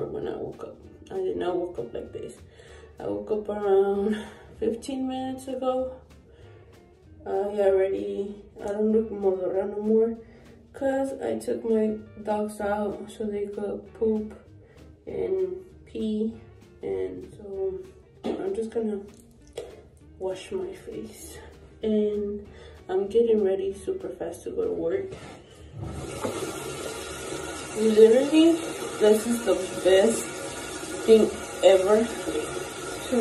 when I woke up. I did not wake up like this. I woke up around 15 minutes ago. I already, I don't look around no more because I took my dogs out so they could poop and pee and so I'm just gonna wash my face and I'm getting ready super fast to go to work. Literally, this is the best thing ever to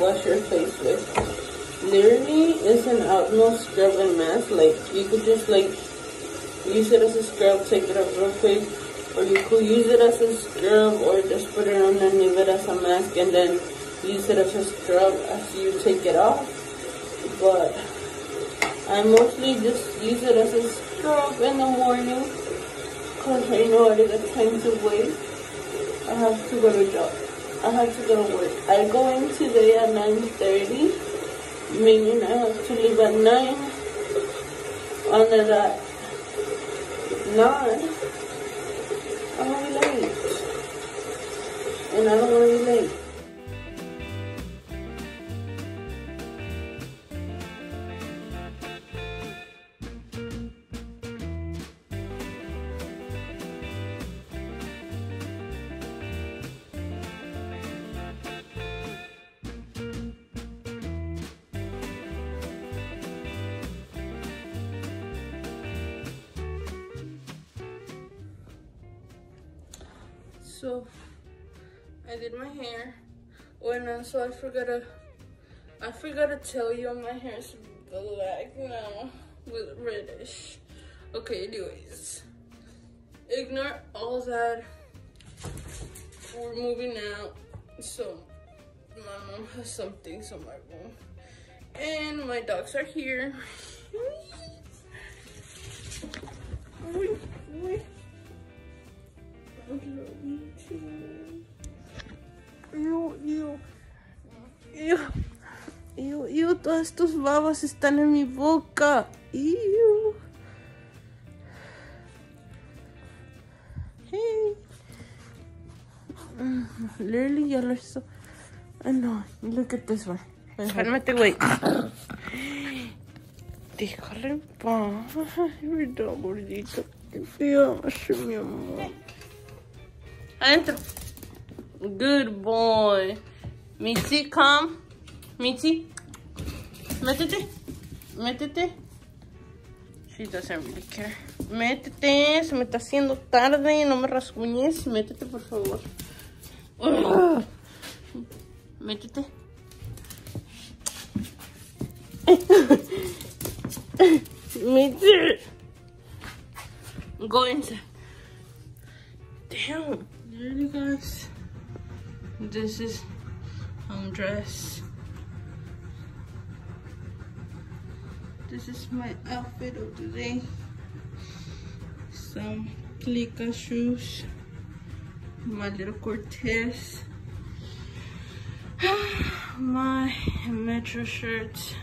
wash your face with. Literally, it's an utmost scrub and mask. Like, you could just like use it as a scrub, take it off real quick, or you could use it as a scrub or just put it on and leave it as a mask and then use it as a scrub after you take it off. But I mostly just use it as a scrub in the morning because I know I didn't have time to wait. I have to go to job. I have to go to work. I go in today at 9.30, meaning I have to leave at 9. Under that, 9. So I did my hair. When uh, so I forgot to I forgot to tell you my hair is black now with reddish. Okay, anyways. Ignore all that. We're moving out. So my mom has some things my room. And my dogs are here. Todas tus babas están en mi boca. Ew. Hey. Literally, ya lo hizo. Oh, no, look at this one. Cálmate, güey. Déjale en paz. Verdad, gordito. Dios, mi amor. Adentro. Good boy. Mitzi, come. Mitzi. Métete. Métete. She doesn't really care. Métete. Se me está haciendo tarde. No me rasguñes. Métete, por favor. Métete. Métete. Go inside. Damn. Really, guys. This is home dress. this is my outfit of the day. Some clica shoes. My little cortez. My metro shirts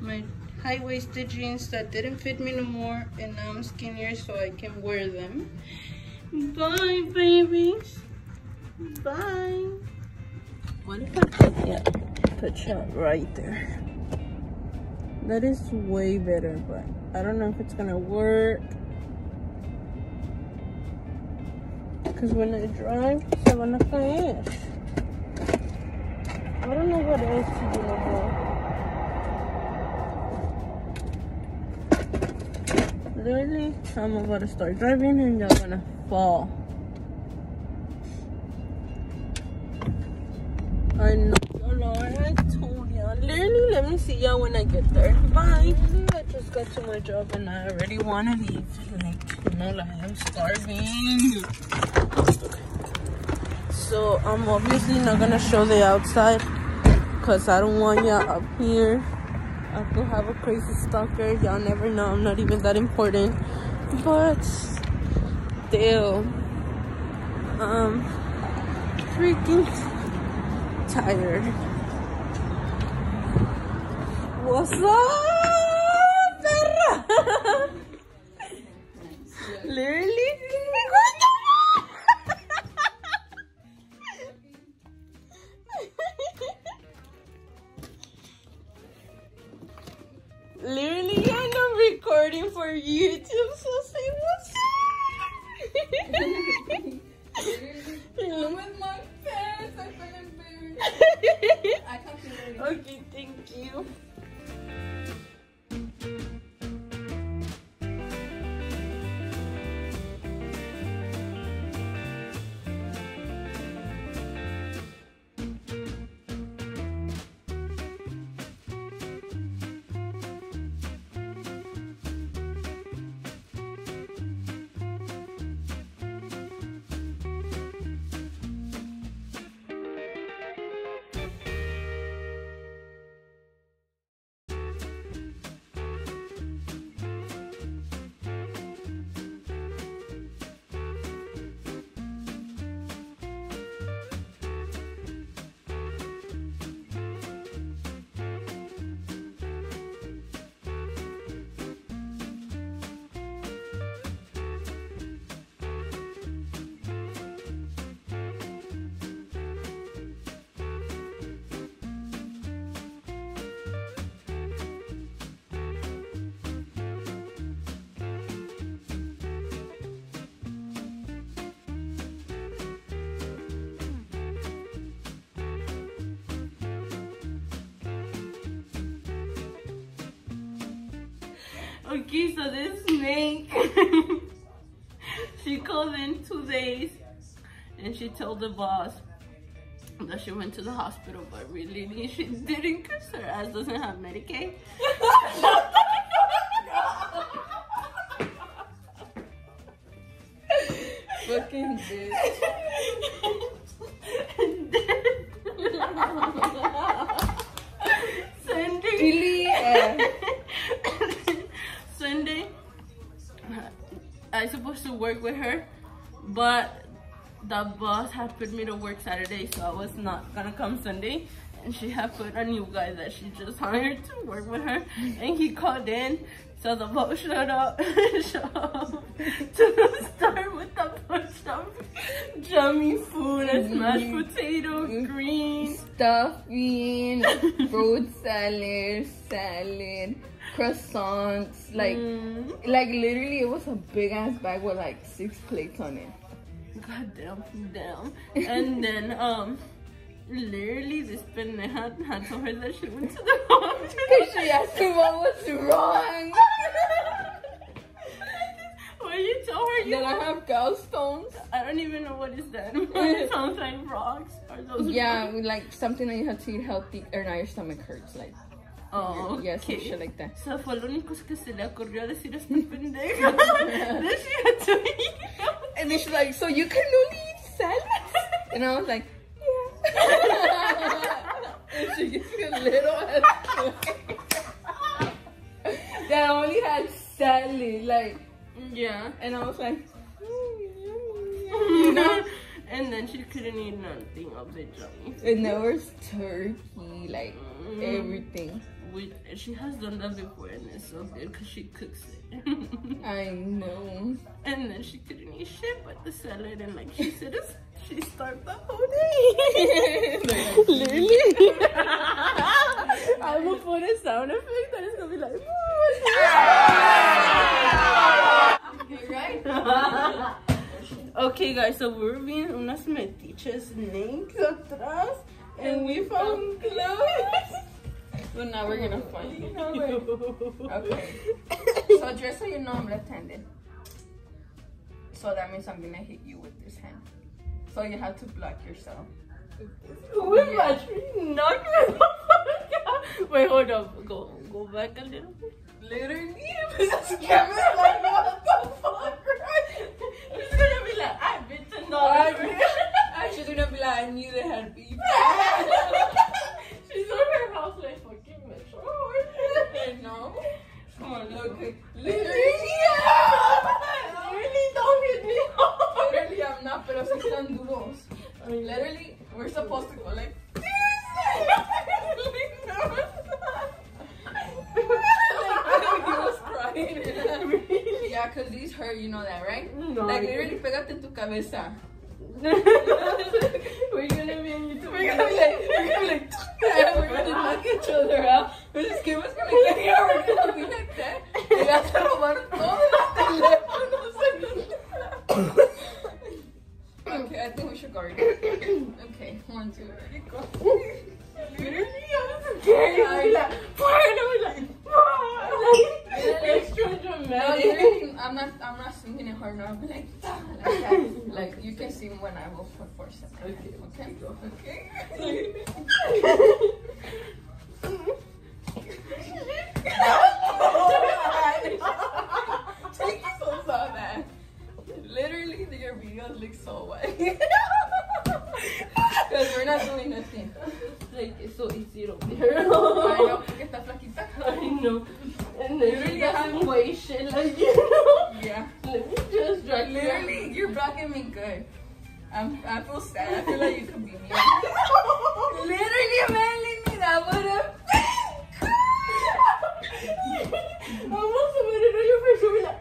my high-waisted jeans that didn't fit me no more and now i'm skinnier so i can wear them bye babies bye what if i put yeah put shot right there that is way better, but I don't know if it's gonna work. Because when I drive, se van a caer. I don't know what else to do more. Literally, I'm about to start driving and you're gonna fall. I know literally let me see y'all when I get there. Bye. I just got to my job and I already want to leave. Like, you know, like I'm starving. So I'm obviously not gonna show the outside because I don't want y'all up here. I could have a crazy stalker. Y'all never know. I'm not even that important. But still um freaking tired. What's up, perra? Literally? Literally, I'm not recording for YouTube, so with my parents. I feel embarrassed. I can't okay, thank you. Okay, so this snake, she called in two days and she told the boss that she went to the hospital, but really she didn't because her ass doesn't have Medicaid. Fucking bitch. To work with her, but the boss had put me to work Saturday, so I was not gonna come Sunday. And she had put a new guy that she just hired to work with her, and he called in. So the boss showed up, showed up to start with the push up, yummy food, a mashed mm-hmm. potato, mm-hmm. greens. Stuffing, fruit salad, salad, croissants, like Mm. like literally it was a big ass bag with like six plates on it. God damn, damn. And then, um, literally, this pendeja had told her that she went to the hospital. Cause she asked me what was wrong. When you told her you Then I have gallstones. I don't even know what is that. it sounds like rocks. Those Yeah, rocks? like something that you have to eat healthy or now your stomach hurts. Like Oh, yeah, some okay. shit like that. So fue lo único que se le ocurrió decir a esta pendeja. Then she had to eat. And then she's like, so you can only eat salads? And I was like, yeah. and she gets me a little that only had salad, like, Yeah. and I was like, You know? And then she couldn't eat nothing of the Johnny. and there was turkey, like Mm. everything. We, she has done that before and it's so good because she cooks it. I know. and then she couldn't eat shit but the salad and like she said she starved the whole day. Literally. I'm gonna put a sound effect and it's gonna be like right? Okay guys, so we're being unas metiches snakes atrás and we found clothes. Well, now we're gonna find it. Okay. So just so you know, I'm left-handed. So that means I'm gonna hit you with this hand. So you have to block yourself. Who am I trying not to Wait, hold up. Go go back a little bit. Literally, this camera's like, what the fuck? It's gonna be like, I've been to I, Norway. I gonna be like, I knew they had beef. Okay. Literally, Really don't hit me hard. literally, I'm not, pero sí están duros. I mean, literally, we're supposed to go like this. like, he was crying. yeah, cause these hurt, you know that, right? No, like literally, pégate en tu cabeza. We're gonna be on YouTube. We're gonna be like, we're gonna be like, we're gonna knock each other out. This kid was gonna get here, we're gonna be like that. Y ya se robaron todos los teléfonos. I think we should go already. okay, one, two, three, go. Literally, I was scared. I was like, what? I was like, what? Extra No, dramatic. literally, I'm not. I'm not singing it hard. now. Be like, "Ah," like that. Like you can sing when I will force in my Okay. Okay. okay. Okay. Take you so so bad. Literally, your videos look so wet. Because we're not doing nothing. Like, it's so easy to wear. I know, porque está flaquita. I know. And then Literally, she I doesn't weigh shit like you know. Yeah. Let me just drag you. Literally, you're blocking me good. I'm, I feel sad. I feel like you could be me. Literally, man, Manly, me that would have Almost put it on your face. You'll be like,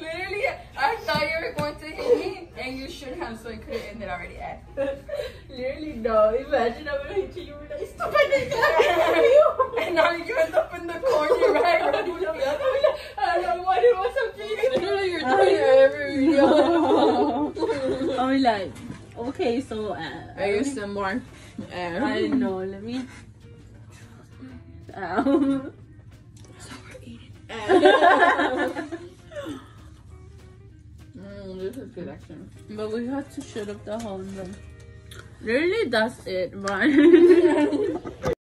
Literally, I thought you were going to hit me, and you should have, so it could have ended already at. Literally, no. Imagine I would have hit you. You were like, stop it. And now you end up in the corner, right? Running the other way. I don't know what it was. I'm feeling. Literally, you're doing it every video. I'll be like, okay, so. Uh, I use some more. I don't know. Let me. Ow. Mm, this is good action. But we have to shut up the whole room. Really, that's it, right?